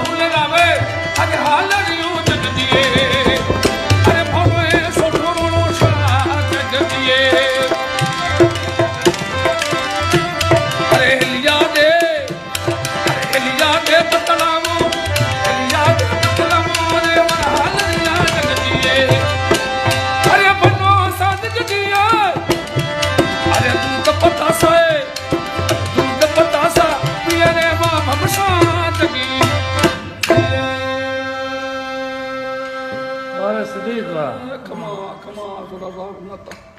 ਹੁਲਰਾਵੇ ਅਗ ਹਾਲਰ ਨੂੰ ਜਗਦੀਏ Come on, come on. That's what I was holding up.